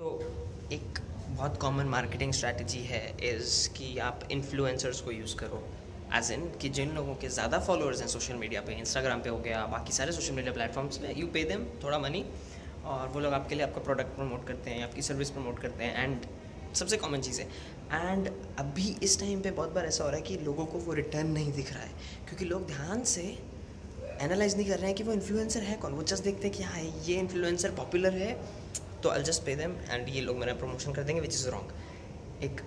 तो एक बहुत कॉमन मार्केटिंग स्ट्रैटेजी है इज़ कि आप इन्फ्लुएंसर्स को यूज़ करो। एज इन कि जिन लोगों के ज़्यादा फॉलोअर्स हैं सोशल मीडिया पे इंस्टाग्राम पे हो गया, बाकी सारे सोशल मीडिया प्लेटफॉर्म्स पे यू पे देम थोड़ा मनी और वो लोग आपके लिए आपका प्रोडक्ट प्रमोट करते हैं, आपकी सर्विस प्रमोट करते हैं एंड सबसे कॉमन चीज़ है। एंड अभी इस टाइम पे बहुत बार ऐसा हो रहा है कि लोगों को वो रिटर्न नहीं दिख रहा है, क्योंकि लोग ध्यान से एनालाइज नहीं कर रहे हैं कि वो इन्फ्लुएंसर है कौन? वो जस्ट देखते हैं कि हाँ ये इन्फ्लुएंसर पॉपुलर है। तो I just pay them and ये लोग मेरा प्रमोशन कर देंगे विच इज़ रॉन्ग एक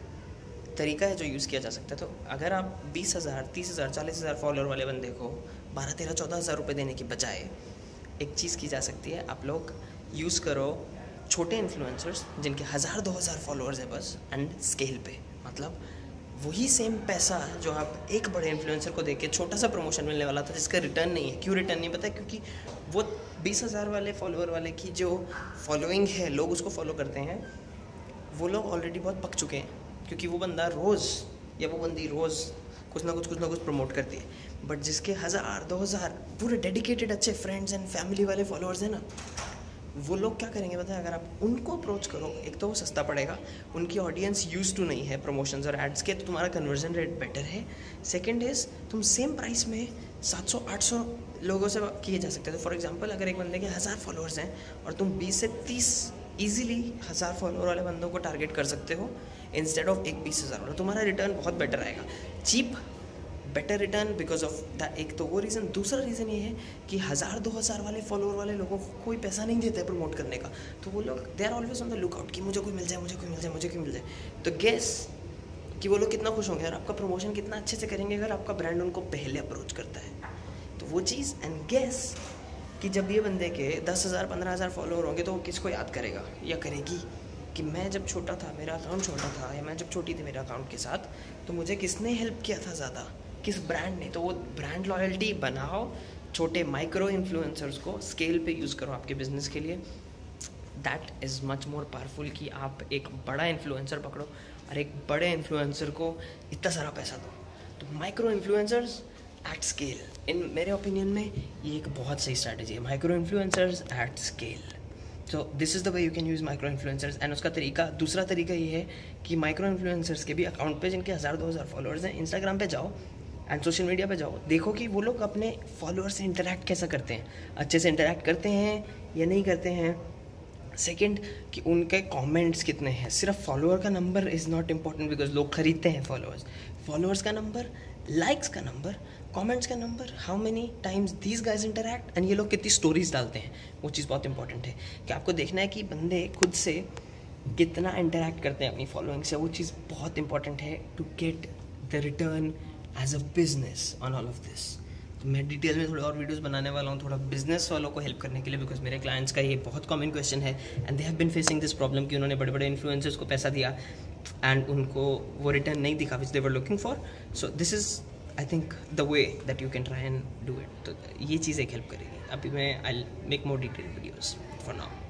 तरीका है जो यूज़ किया जा सकता है। तो अगर आप बीस हज़ार, तीस हज़ार, चालीस हज़ार फॉलोअर वाले बंदे को बारह, तेरह, चौदह हज़ार रुपये देने की बजाय एक चीज़ की जा सकती है, आप लोग यूज़ करो छोटे इन्फ्लुएंसर्स जिनके हज़ार, दो हज़ार फॉलोअर्स हैं बस एंड स्केल पे। मतलब वही सेम पैसा जो आप एक बड़े इन्फ्लुएंसर को देके छोटा सा प्रमोशन मिलने वाला था, जिसका रिटर्न नहीं है। क्यों रिटर्न नहीं पता क्योंकि वो बीस हज़ार वाले फॉलोअर वाले की जो फॉलोइंग है, लोग उसको फॉलो करते हैं, वो लोग ऑलरेडी बहुत पक चुके हैं। क्योंकि वो बंदा रोज़, या वो बंदी रोज़ कुछ ना कुछ कुछ ना कुछ प्रमोट करती है। बट जिसके हज़ार, दो हज़ार, पूरे डेडिकेटेड अच्छे फ्रेंड्स एंड फैमिली वाले फॉलोअर्स हैं ना वो लोग क्या करेंगे बताए? अगर आप उनको अप्रोच करो, एक तो वो सस्ता पड़ेगा, उनकी ऑडियंस यूज़ टू नहीं है प्रमोशंस और एड्स के तो तुम्हारा कन्वर्जन रेट बेटर है। सेकंड इज़ तुम सेम प्राइस में 700-800 लोगों से किए जा सकते हैं तो फॉर एग्जांपल अगर एक बंदे के हज़ार फॉलोअर्स हैं और तुम 20 से 30 ईजिली हज़ार फॉलोअर वाले बंदों को टारगेट कर सकते हो इंस्टेड ऑफ़ एक बीस हज़ार तुम्हारा रिटर्न बहुत बेटर आएगा। Cheap better return because of the एक तो वो रीज़न दूसरा रीज़न ये है कि हज़ार, दो हज़ार वाले फॉलोअर वाले लोगों को कोई पैसा नहीं देता है प्रमोट करने का. तो वो लोग they are always on the lookout कि मुझे कोई मिल जाए, मुझे कोई मिल जाए, मुझे कोई मिल जाए. तो गैस कि वो लोग कितना खुश होंगे और आपका प्रमोशन कितना अच्छे से करेंगे अगर आपका ब्रांड उनको पहले अप्रोच करता है. तो वो चीज़ एंड गैस कि जब ये बंदे के दस हज़ार, पंद्रह हज़ार फॉलोअर होंगे तो वो किसको याद करेगा या करेगी कि मैं जब छोटा था, मेरा अकाउंट छोटा था या मैं जब छोटी थी मेरे अकाउंट के साथ तो मुझे किसने हेल्प किया था ज़्यादा? किस ब्रांड ने तो वो ब्रांड लॉयल्टी बनाओ, छोटे माइक्रो इन्फ्लुएंसर्स को स्केल पे यूज़ करो आपके बिज़नेस के लिए। That is much more powerful कि आप एक बड़ा इन्फ्लुएंसर पकड़ो और एक बड़े इन्फ्लुएंसर को इतना सारा पैसा दो। तो micro influencers at scale in मेरे ओपिनियन में ये एक बहुत सही स्ट्रैटेजी है। Micro influencers at scale so this is the way you can use micro influencers and उसका तरीका, दूसरा तरीका ये है कि माइक्रो इन्फ्लुएंसर्स के भी अकाउंट पे जिनके हज़ार, दो हज़ार फॉलोअर्स हैं इंस्टाग्राम पे जाओ एंड सोशल मीडिया पे जाओ। देखो कि वो लोग अपने फॉलोअर्स से इंटरेक्ट कैसा करते हैं। अच्छे से इंटरेक्ट करते हैं या नहीं करते हैं? सेकेंड कि उनके कमेंट्स कितने हैं? सिर्फ़ फॉलोअर का number is not important because लोग खरीदते हैं फॉलोअर्स फॉलोअर्स का नंबर लाइक्स का नंबर कमेंट्स का number how many times these guys interact and ये लोग कितनी स्टोरीज डालते हैं? वो चीज़ बहुत इंपॉर्टेंट है। कि आपको देखना है कि बंदे खुद से कितना इंटरेक्ट करते हैं अपनी फॉलोइंग से। वो चीज़ बहुत इंपॉर्टेंट है to get the return as a business on all of this तो मैं डिटेल में थोड़े और वीडियोस बनाने वाला हूँ, थोड़ा बिज़नेस वालों को हेल्प करने के लिए बिकॉज़ मेरे क्लाइंट्स का ये बहुत कॉमन क्वेश्चन है and they have been facing this problem कि उन्होंने बड़े बड़े इन्फ्लुएंसर्स को पैसा दिया एंड उनको वो रिटर्न नहीं दिखा which they were looking for so this is I think the way that you can try and do it तो ये चीज़ एक हेल्प करेगी। अभी मैं I make more detail videos for now